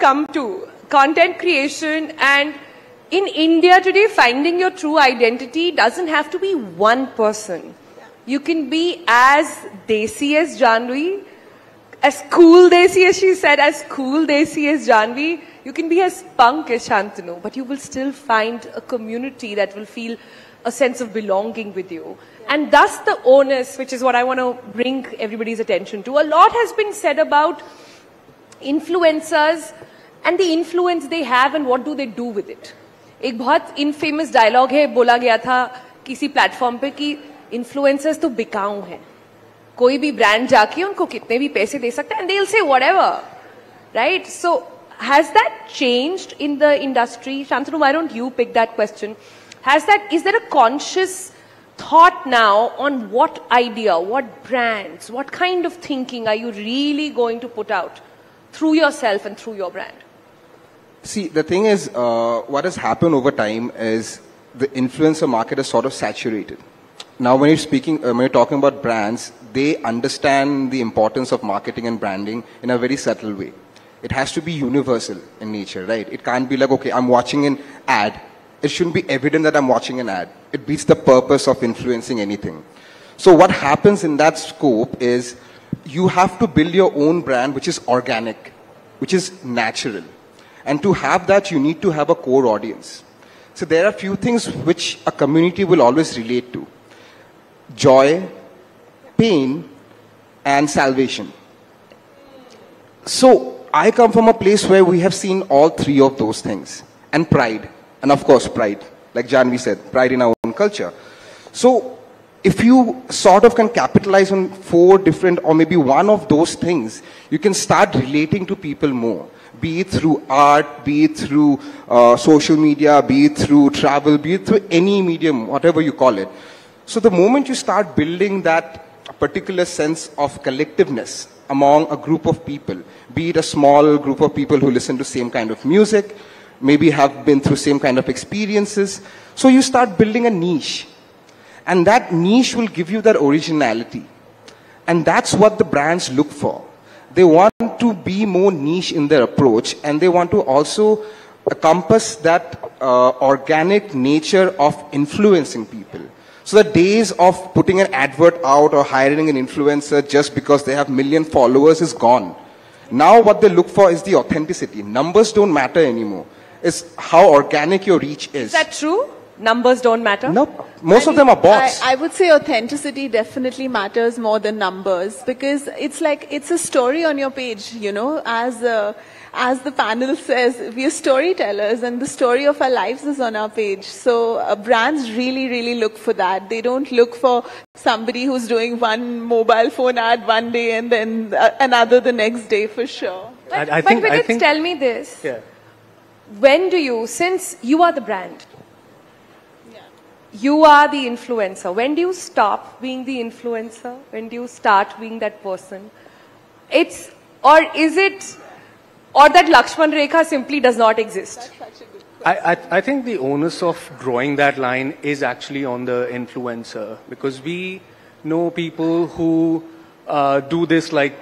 come to content creation and in India today, finding your true identity doesn't have to be one person. You can be as desi as Janvi, as cool desi as she said, as cool desi as Janvi. You can be as punk as Shantanu, but you will still find a community that will feel a sense of belonging with you. And thus the onus, which is what I want to bring everybody's attention to. A lot has been said about influencers and the influence they have and what do they do with it. एक बहुत infamous dialogue है बोला गया था किसी platform पे कि influencers तो बिकाऊ हैं कोई भी ब्रांड जाके उनको कितने भी पैसे दे सकता है and they will say whatever right so has that changed in the industry shantanu why don't you pick that question has that is there a conscious thought now on what idea what brands what kind of thinking are you really going to put out Through yourself and through your brand See, the thing is, uh, what has happened over time is the influencer market is sort of saturated. Now, when you're speaking, uh, when you're talking about brands, they understand the importance of marketing and branding in a very subtle way. It has to be universal in nature, right? It can't be like, okay, I'm watching an ad. It shouldn't be evident that I'm watching an ad. It beats the purpose of influencing anything. So what happens in that scope is you have to build your own brand which is organic, which is natural. And to have that, you need to have a core audience. So there are few things which a community will always relate to. Joy, pain, and salvation. So I come from a place where we have seen all three of those things. And pride. And of course, pride. Like Janvi said, pride in our own culture. So if you sort of can capitalize on four different or maybe one of those things, you can start relating to people more be it through art, be it through uh, social media, be it through travel, be it through any medium, whatever you call it. So the moment you start building that particular sense of collectiveness among a group of people, be it a small group of people who listen to same kind of music, maybe have been through same kind of experiences, so you start building a niche. And that niche will give you that originality. And that's what the brands look for. They want to be more niche in their approach and they want to also encompass that uh, organic nature of influencing people. So the days of putting an advert out or hiring an influencer just because they have million followers is gone. Now what they look for is the authenticity. Numbers don't matter anymore. It's how organic your reach is. Is that true? Numbers don't matter? No, most I of mean, them are bots. I, I, would say authenticity definitely matters more than numbers because it's like it's a story on your page, you know, as uh, as the panel says, we are storytellers and the story of our lives is on our page. So uh, brands really, really look for that. They don't look for somebody who's doing one mobile phone ad one day and then uh, another the next day for sure. But, I, I think, but think, tell me this. Yeah. When do you, since you are the brand, you are the influencer. When do you stop being the influencer? When do you start being that person? It's, or is it, or that Lakshman Rekha simply does not exist? I, I, I, think the onus of drawing that line is actually on the influencer because we know people who uh, do this like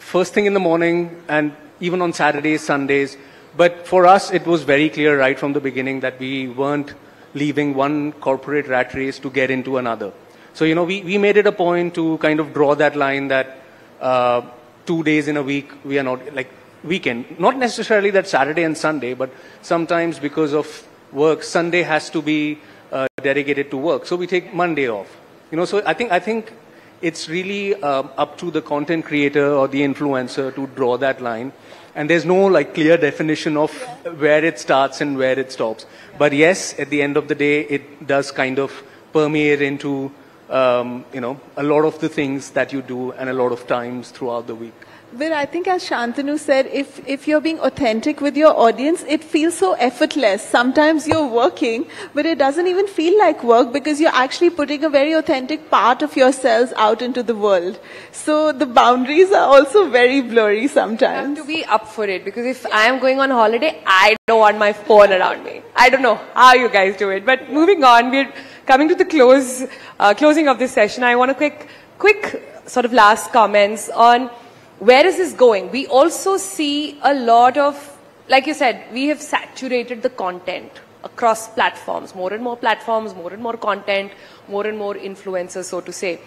first thing in the morning and even on Saturdays, Sundays. But for us, it was very clear right from the beginning that we weren't leaving one corporate rat race to get into another. So, you know, we, we made it a point to kind of draw that line that uh, two days in a week, we are not, like, weekend. Not necessarily that Saturday and Sunday, but sometimes because of work, Sunday has to be uh, dedicated to work. So we take Monday off. You know, so I think, I think it's really uh, up to the content creator or the influencer to draw that line and there's no like clear definition of where it starts and where it stops. But yes, at the end of the day, it does kind of permeate into um, you know a lot of the things that you do and a lot of times throughout the week. Well, I think as Shantanu said, if, if you're being authentic with your audience, it feels so effortless. Sometimes you're working, but it doesn't even feel like work because you're actually putting a very authentic part of yourselves out into the world. So the boundaries are also very blurry sometimes. You have to be up for it because if I am going on holiday, I don't want my phone around me. I don't know how you guys do it. But moving on, we're coming to the close, uh, closing of this session. I want a quick, quick sort of last comments on where is this going? We also see a lot of like you said, we have saturated the content across platforms, more and more platforms, more and more content, more and more influencers, so to say.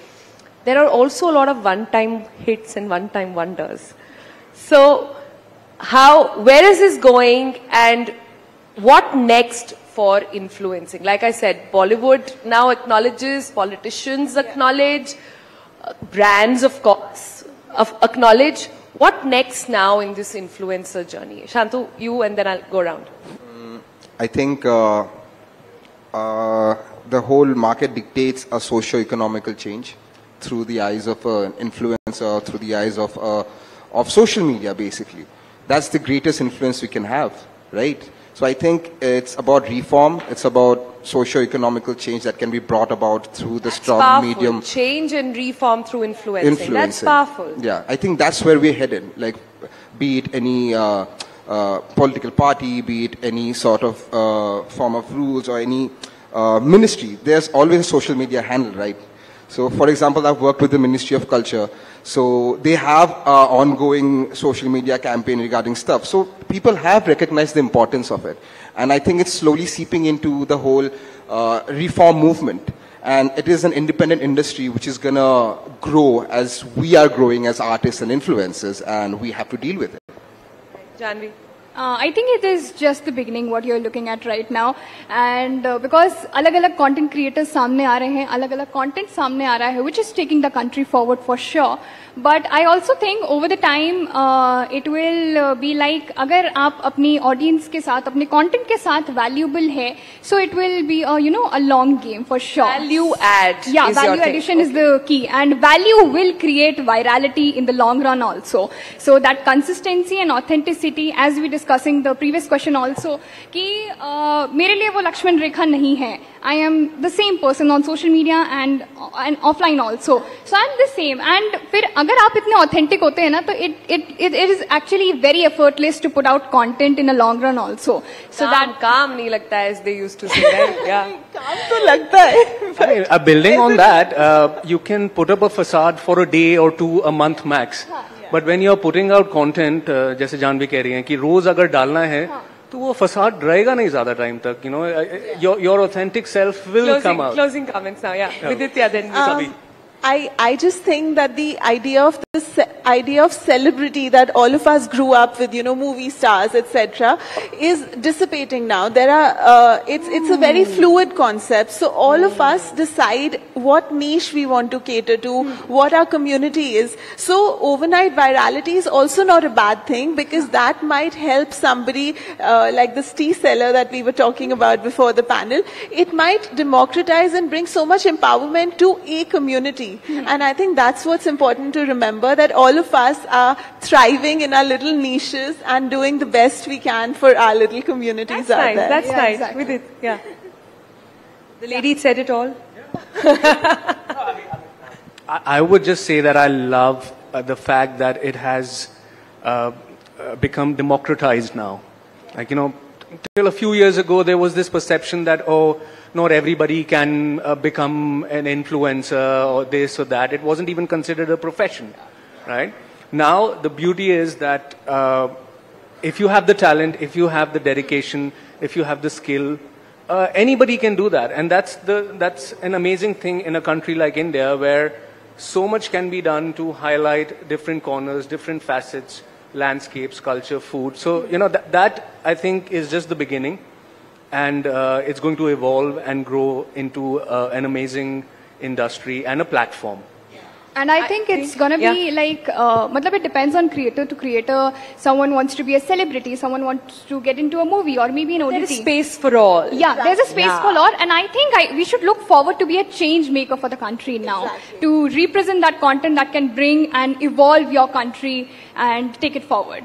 There are also a lot of one-time hits and one-time wonders. So, how, where is this going and what next for influencing? Like I said, Bollywood now acknowledges, politicians acknowledge, uh, brands of course acknowledge. What next now in this influencer journey? Shantu, you and then I'll go around. I think uh, uh, the whole market dictates a socio-economical change through the eyes of an influencer, through the eyes of, uh, of social media, basically. That's the greatest influence we can have, right? So I think it's about reform, it's about socio-economical change that can be brought about through the That's strong powerful. medium Change and reform through influencing. That's powerful. Yeah, I think that's where we're headed. Like, be it any uh, uh, political party, be it any sort of uh, form of rules or any uh, ministry, there's always a social media handle, right? So, for example, I've worked with the Ministry of Culture. So they have an ongoing social media campaign regarding stuff. So people have recognized the importance of it. And I think it's slowly seeping into the whole uh, reform movement. And it is an independent industry which is going to grow as we are growing as artists and influencers, and we have to deal with it. Janvi. Uh, I think it is just the beginning what you're looking at right now and uh, because अलग अलग content creators सामने आ रहे हैं अलग अलग content सामने आ रहा है which is taking the country forward for sure but I also think over the time uh, it will uh, be like अगर आप अपनी audience के साथ अपने content के साथ valuable है so it will be a, you know a long game for sure Value add. yeah is your value take. addition is the key and value will create virality in the long run also so that consistency and authenticity as we discussing the previous question also कि uh, मेरे लिए वो लक्ष्मण रेखा नहीं है I am the same person on social media and and offline also so I'm the same and फिर अगर आप इतने authentic होते हैं ना तो it it it, it is actually very effortless to put out content in a long run also so काम, that काम नहीं लगता है as they used to say right? yeah काम तो लगता है I mean, uh, building on that, uh, you can put up a facade for a day or two, a month max. But when you are putting out content जैसे जान भी कह रही है कि रोज अगर डालना है हाँ. तो वो फसाद रहेगा नहीं ज़्यादा टाइम तक you know your authentic self will come out closing I I just think that the idea of this idea of celebrity that all of us grew up with, you know, movie stars, etc., is dissipating now. There are, uh, it's, it's a very fluid concept. So all of us decide what niche we want to cater to, what our community is. So overnight virality is also not a bad thing because that might help somebody uh, like this tea seller that we were talking about before the panel. It might democratize and bring so much empowerment to a community. And I think that's what's important to remember that all of us are thriving in our little niches and doing the best we can for our little communities that's out nice there. that's Yeah, nice exactly. with it yeah the lady said it all I I would just say that I love uh, the fact that it has uh, uh, become democratized now. Like, you know, till a few years ago, there was this perception that, oh, not everybody can uh, become an influencer or this or that. It wasn't even considered a profession, right? Now, the beauty is that uh, if you have the talent, if you have the dedication, if you have the skill, uh, anybody can do that. And that's, the, that's an amazing thing in a country like India where so much can be done to highlight different corners, different facets, landscapes, culture, food. So, you know, that, that I think is just the beginning. And uh, it's going to evolve and grow into uh, an amazing industry and a platform. And I, think it's gonna be like, uh, matlab it depends on creator to creator. Someone wants to be a celebrity, someone wants to get into a movie or maybe an OTT. there is space for all Yeah, there's a space Yeah. for all, and I think I, we should look forward to be a change maker for the country now, to represent that content that can bring and evolve your country and take it forward.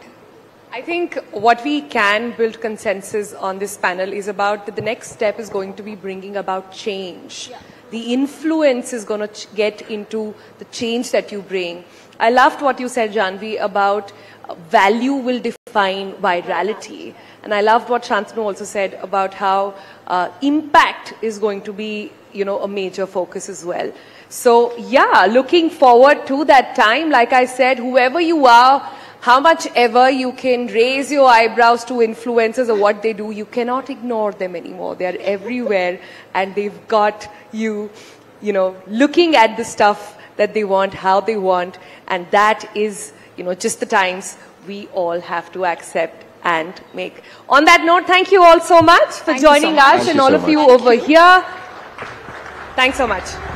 I think what we can build consensus on this panel is about that the next step is going to be bringing about change. The influence is going to get into the change that you bring. I loved what you said, Janvi, about uh, value will define virality. And I loved what Shantanu also said about how uh, impact is going to be, you know, a major focus as well. So, yeah, looking forward to that time. Like I said, whoever you are, how much ever you can raise your eyebrows to influencers or what they do, you cannot ignore them anymore. They're everywhere and they've got you, you know, looking at the stuff that they want, how they want, and that is, you know, just the times we all have to accept and make. On that note, thank you all so much for Thank you so joining much. us Thank and all so of you much. over here. Thanks so much.